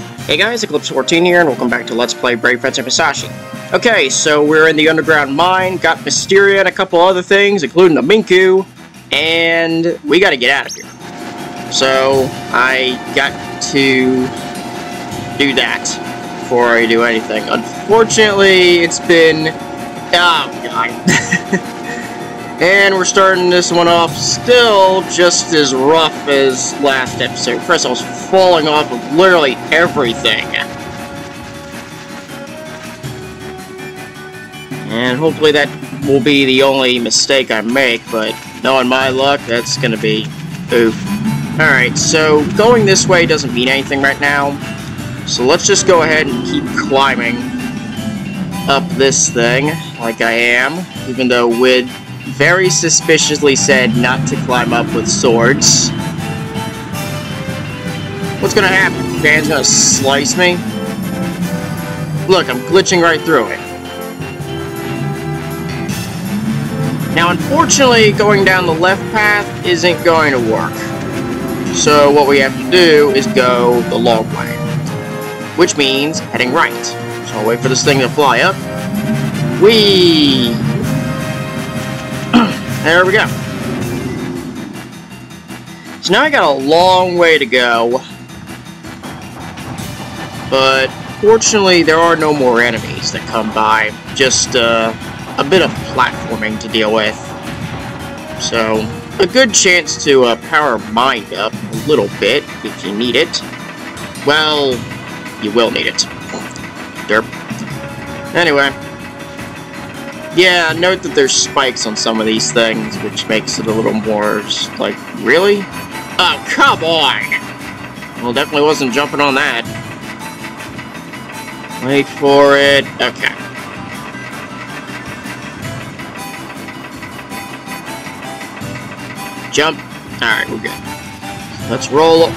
Hey guys, Eclipse14 here, and welcome back to Let's Play Brave Fencer Musashi. Okay, so we're in the underground mine, got Mysteria and a couple other things, including the Minku, and we gotta get out of here. So, I got to do that before I do anything. Unfortunately, it's been... Oh, God. And we're starting this one off still just as rough as last episode. First, I was falling off of literally everything. And hopefully that will be the only mistake I make, but knowing my luck, that's gonna be oof. Alright, so going this way doesn't mean anything right now. So let's just go ahead and keep climbing up this thing, like I am, even though Wid very suspiciously said not to climb up with swords. What's gonna happen? Dan's gonna slice me? Look, I'm glitching right through it. Now, unfortunately, going down the left path isn't going to work. So what we have to do is go the long way. Which means heading right. So I'll wait for this thing to fly up. Whee! There we go. So now I got a long way to go. But fortunately, there are no more enemies that come by. Just uh, a bit of platforming to deal with. So, a good chance to uh, power mind up a little bit if you need it. Well, you will need it. Derp. Anyway. Yeah, note that there's spikes on some of these things, which makes it a little more, like, really? Oh, come on! Well, definitely wasn't jumping on that. Wait for it. Okay. Jump. Alright, we're good. Let's roll.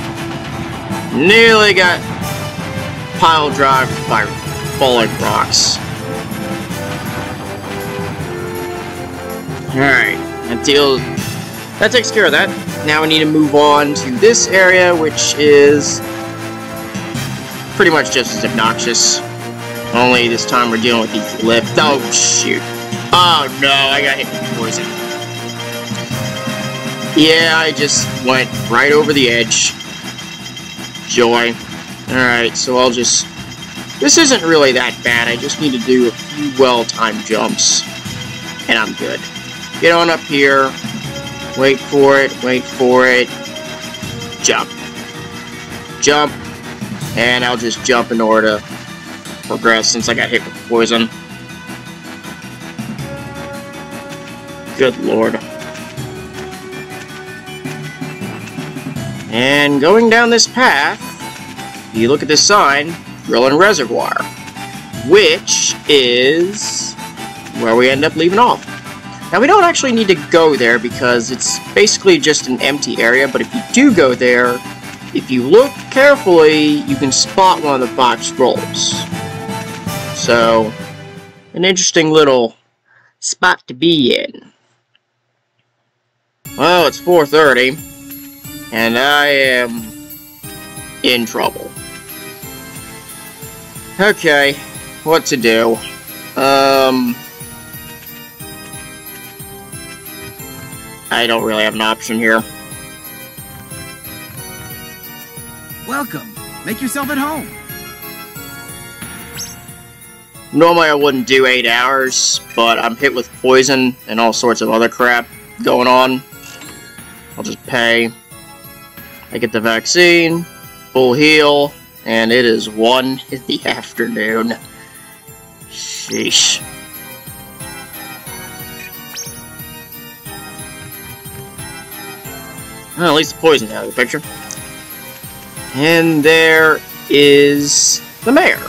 Nearly got pile drive by falling rocks. Alright, that deal... That takes care of that. Now we need to move on to this area, which is pretty much just as obnoxious. Only this time we're dealing with these lift. Oh, shoot. Oh, no, I got hit with poison. Yeah, I just went right over the edge. Joy. Alright, so I'll just... This isn't really that bad. I just need to do a few well-timed jumps. And I'm good. Get on up here. Wait for it. Wait for it. Jump. Jump. And I'll just jump in order to progress since I got hit with poison. Good lord. And going down this path, you look at this sign, Drillin' Reservoir, which is where we end up leaving off. Now, we don't actually need to go there because it's basically just an empty area, but if you do go there, if you look carefully, you can spot one of the box scrolls. So, an interesting little spot to be in. Well, it's 4.30, and I am in trouble. Okay, what to do? Um... I don't really have an option here. Welcome. Make yourself at home. Normally I wouldn't do 8 hours, but I'm hit with poison and all sorts of other crap going on. I'll just pay. I get the vaccine, full heal, and it is 1 in the afternoon. Sheesh. Well, at least the poison's out of the picture. And there is the mayor.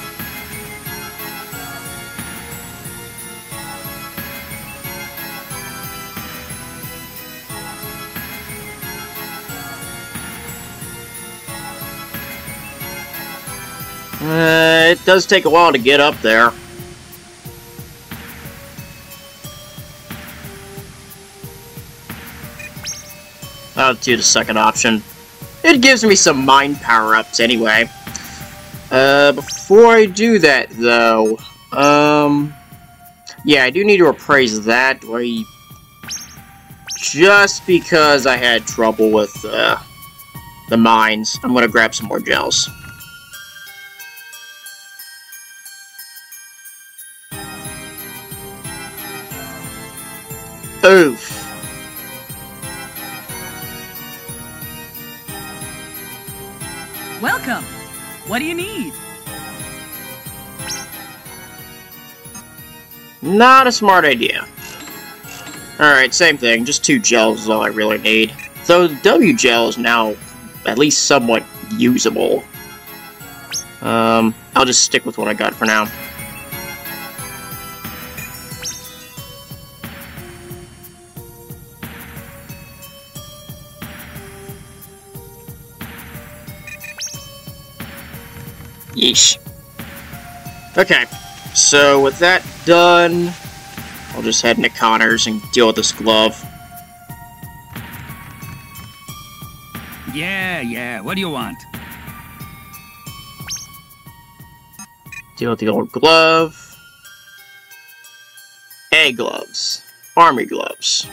Uh, it does take a while to get up there. I'll do the second option. It gives me some mind power-ups anyway. Uh, before I do that, though, um, yeah, I do need to appraise that. Just because I had trouble with, uh, the mines, I'm gonna grab some more gels. Oof. What do you need? Not a smart idea. Alright, same thing, just two gels is all I really need. Though the W gel is now at least somewhat usable. Um, I'll just stick with what I got for now. Yeesh. Okay, so with that done, I'll just head into Connors and deal with this glove. Yeah, yeah. What do you want? Deal with the old glove. A gloves. Army gloves.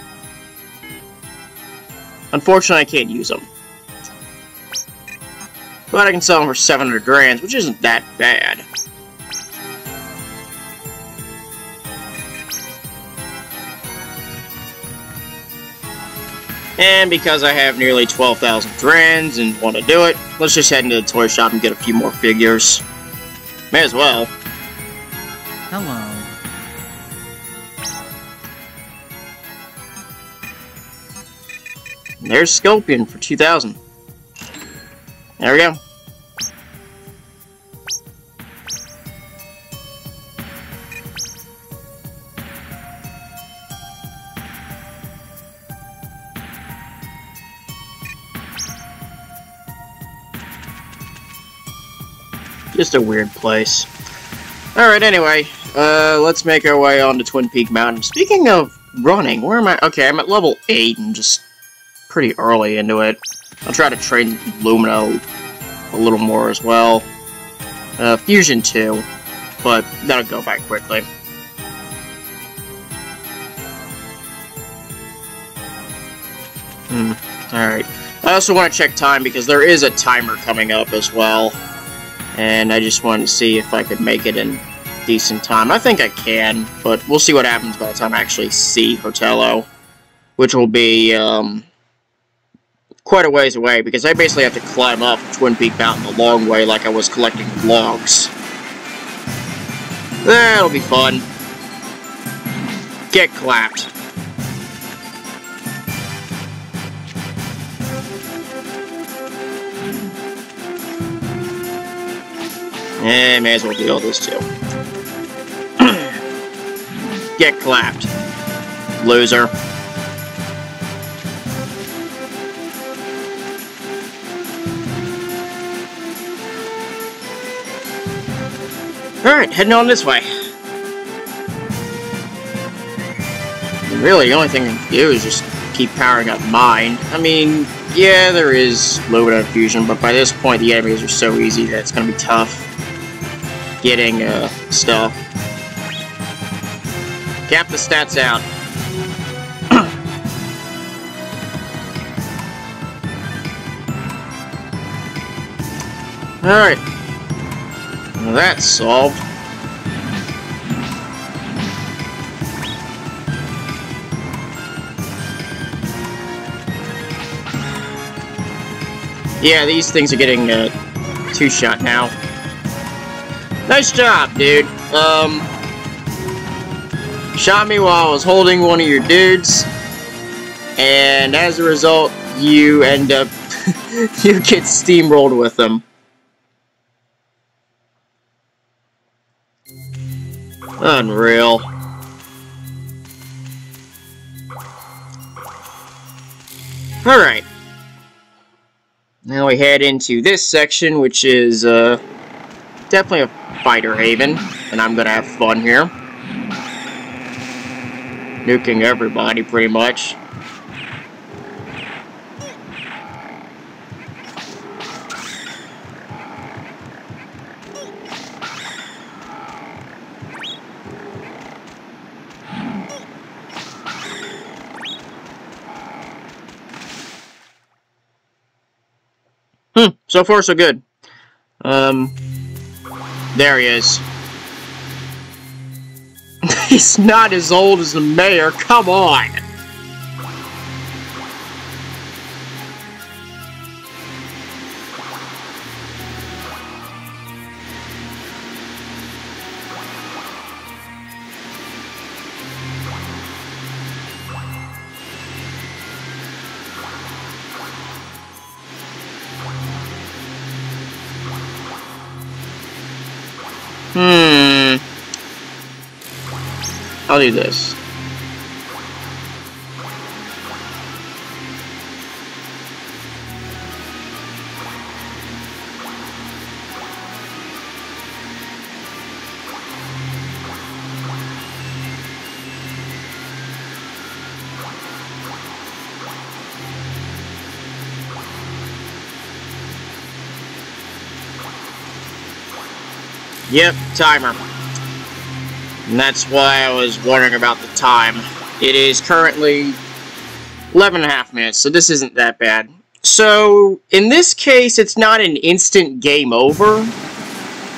Unfortunately, I can't use them. But I can sell them for 700 grand, which isn't that bad. And because I have nearly 12,000 Drans and want to do it, let's just head into the toy shop and get a few more figures. May as well. Hello. There's Scorpion for 2,000. There we go. Just a weird place. Alright, anyway, uh, let's make our way on to Twinpeak Mountain. Speaking of running, where am I? Okay, I'm at level 8 and just pretty early into it. I'll try to train Lumina a little more as well. Uh, Fusion 2, but that'll go by quickly. Hmm, alright. I also want to check time because there is a timer coming up as well. And I just wanted to see if I could make it in decent time. I think I can, but we'll see what happens by the time I actually see Hotelo. Which will be, um, quite a ways away, because I basically have to climb up Twinpeak Mountain the long way like I was collecting logs. That'll be fun. Get clapped. Eh, may as well deal this too. Get clapped. Loser. Alright, heading on this way. Really, the only thing I can do is just keep powering up mine. I mean, yeah, there is Lumina Fusion, but by this point the enemies are so easy that it's gonna be tough getting uh, stuff. Cap the stats out. Alright. Well, that's solved. Yeah, these things are getting uh, two-shot now. Nice job, dude. Um, shot me while I was holding one of your dudes, and as a result, you end up, you get steamrolled with them. Unreal. Alright. Now we head into this section, which is, uh, definitely a fighter haven, and I'm gonna have fun here. Nuking everybody, pretty much. Hmm, so far so good. Um, there he is. He's not as old as the mayor, come on! I'll do this. Yep, timer. And that's why I was wondering about the time. It is currently 11 and a half minutes, so this isn't that bad. So, in this case, it's not an instant game over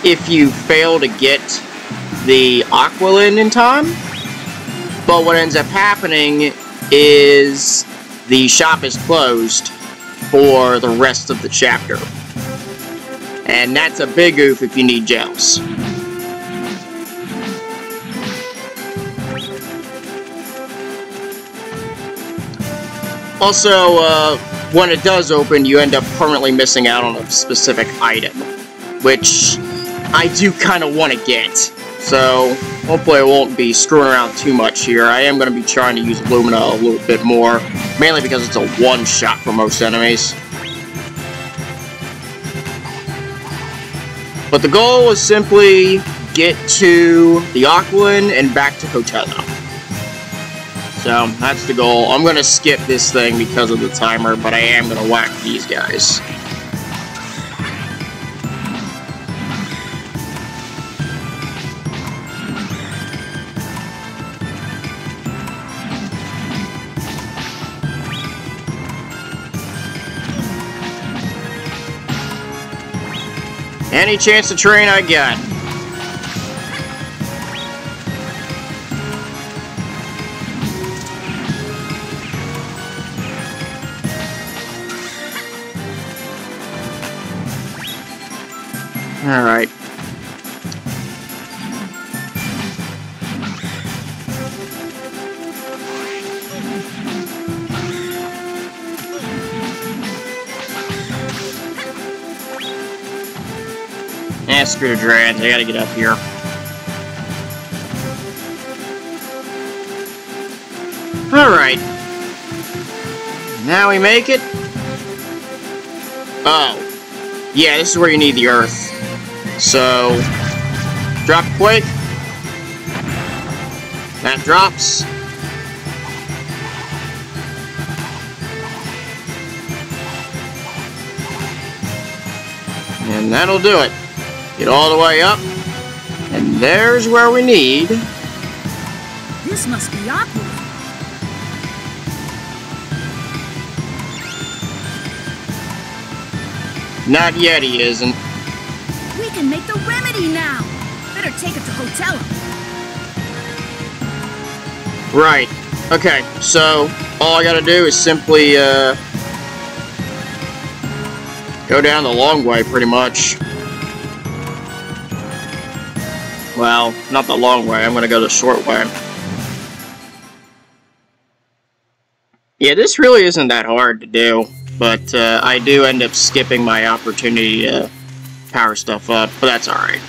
if you fail to get the Aqualin in time. But what ends up happening is the shop is closed for the rest of the chapter. And that's a big oof if you need gels. Also, uh, when it does open, you end up permanently missing out on a specific item, which I do kind of want to get. So, hopefully I won't be screwing around too much here. I am going to be trying to use Lumina a little bit more, mainly because it's a one-shot for most enemies. But the goal is simply get to the Aqualin and back to Hotelo. So, that's the goal. I'm going to skip this thing because of the timer, but I am going to whack these guys. Any chance to train I got. Alright. Eh, screw the dragons, I gotta get up here. Alright. Now we make it. Oh. Yeah, this is where you need the earth. So, drop quake. That drops. And that'll do it. Get all the way up. And there's where we need. This must be Aqua. Not yet, he isn't. Can make the remedy now. Better take it to Hotelo. Right. Okay, so all I gotta do is simply uh, go down the long way, pretty much. Well, not the long way. I'm gonna go the short way. Yeah, this really isn't that hard to do, but uh, I do end up skipping my opportunity to power stuff up, but that's alright.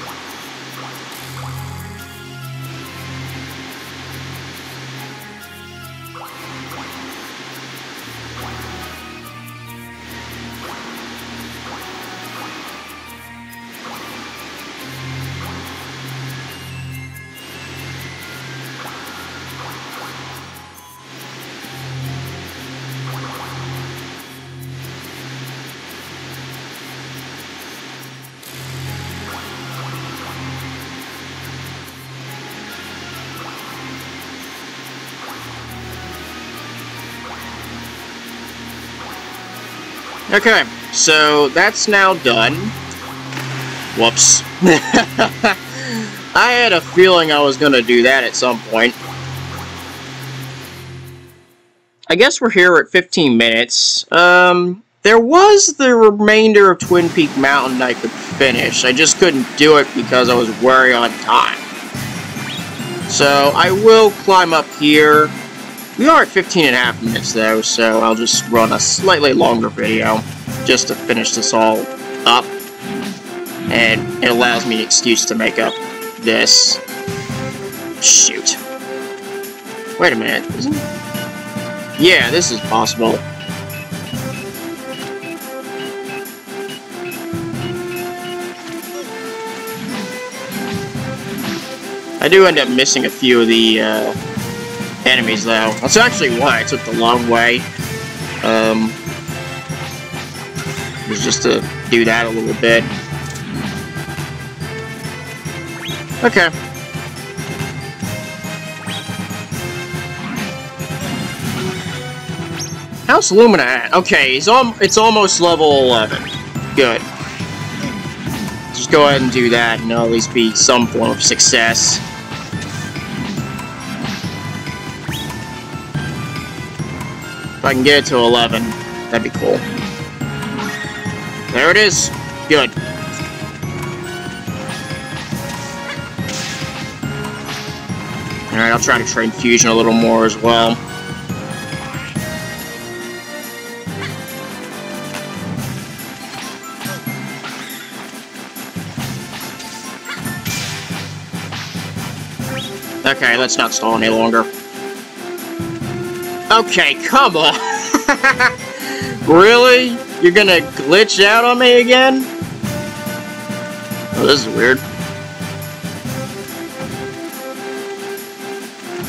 Okay, so that's now done. Whoops. I had a feeling I was gonna do that at some point. I guess we're here at 15 minutes. Um, there was the remainder of Twinpeak Mountain I could finish. I just couldn't do it because I was worried on time. So I will climb up here. We are at 15 and a half minutes though, so I'll just run a slightly longer video just to finish this all up. And it allows me an excuse to make up this. Shoot. Wait a minute, isn't Yeah, this is possible. I do end up missing a few of the uh, enemies, though. That's actually why I took the long way. Um, was just to do that a little bit. Okay. How's Lumina at? Okay, it's, al it's almost level 11. Good. Just go ahead and do that, and at least be some form of success. If I can get it to 11, that'd be cool. There it is. Good. Alright, I'll try to train Fusion a little more as well. Okay, let's not stall any longer. Okay, come on! really? You're gonna glitch out on me again? Oh, this is weird.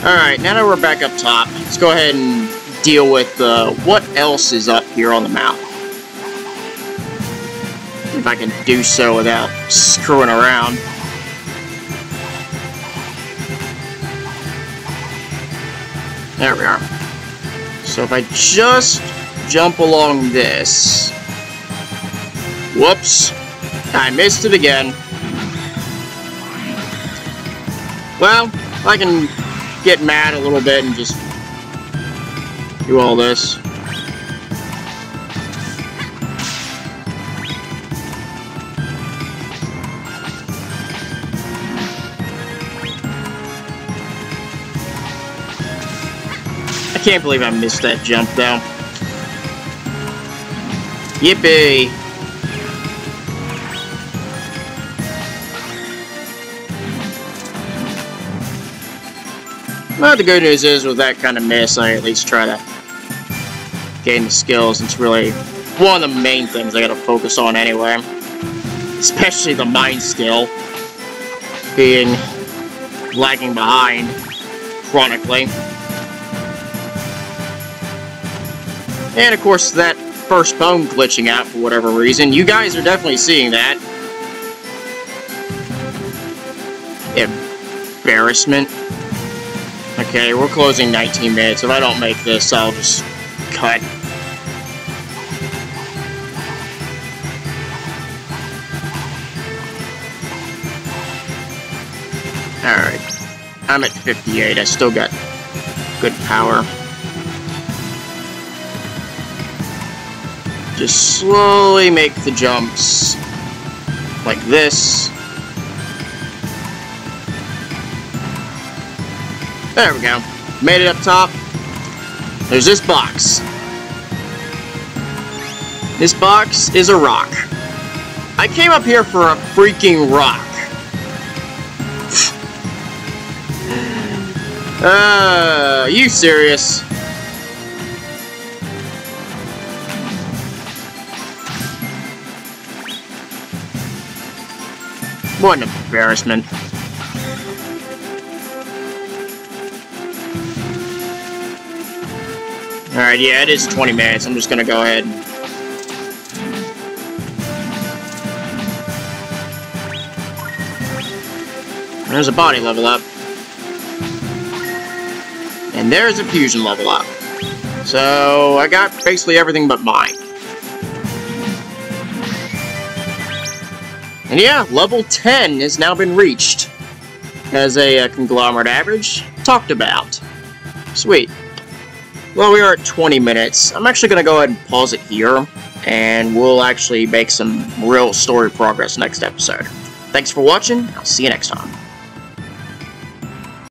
Alright, now that we're back up top, let's go ahead and deal with uh, what else is up here on the map. If I can do so without screwing around. There we are. So if I just jump along this... Whoops. I missed it again. Well, I can get mad a little bit and just do all this. Can't believe I missed that jump, though. Yippee! Well, the good news is, with that kind of miss, I at least try to gain the skills. It's really one of the main things I gotta focus on anyway. Especially the mind skill. Being lagging behind chronically. And of course, that first bone glitching out for whatever reason. You guys are definitely seeing that. Embarrassment. Okay, we're closing 19 minutes. If I don't make this, I'll just cut. Alright. I'm at 58. I still got good power. Just slowly make the jumps like this. There we go. Made it up top. There's this box. This box is a rock. I came up here for a freaking rock. uh, you serious? What an embarrassment. Alright, yeah, it is 20 minutes. I'm just gonna go ahead. There's a body level up. And there's a fusion level up. So, I got basically everything but mine. And yeah, level 10 has now been reached. As a uh, conglomerate average, talked about. Sweet. Well, we are at 20 minutes. I'm actually going to go ahead and pause it here, and we'll actually make some real story progress next episode. Thanks for watching, I'll see you next time.